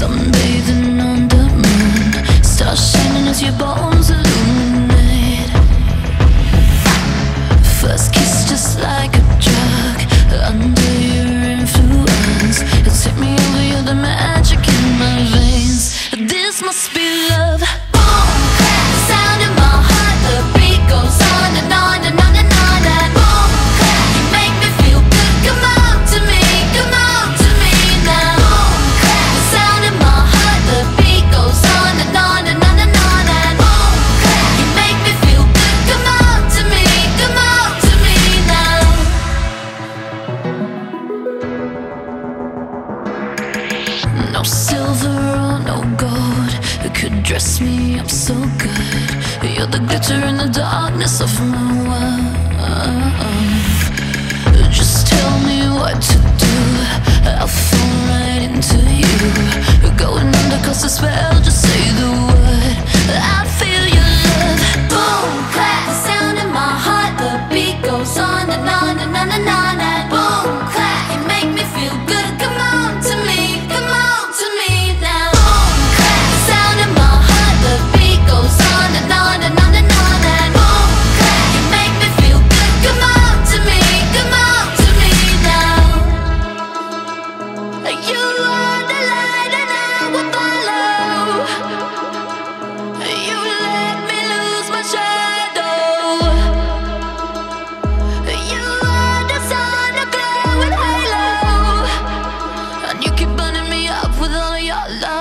Someday the No silver or no gold could dress me up so good. You're the glitter in the darkness of my world. Just tell me what to do. I'll fall right into you. You're Going under cause the spell, just say the word. I feel your love. Boom, clap, the sound in my heart. The beat goes on and on and on and on. And love.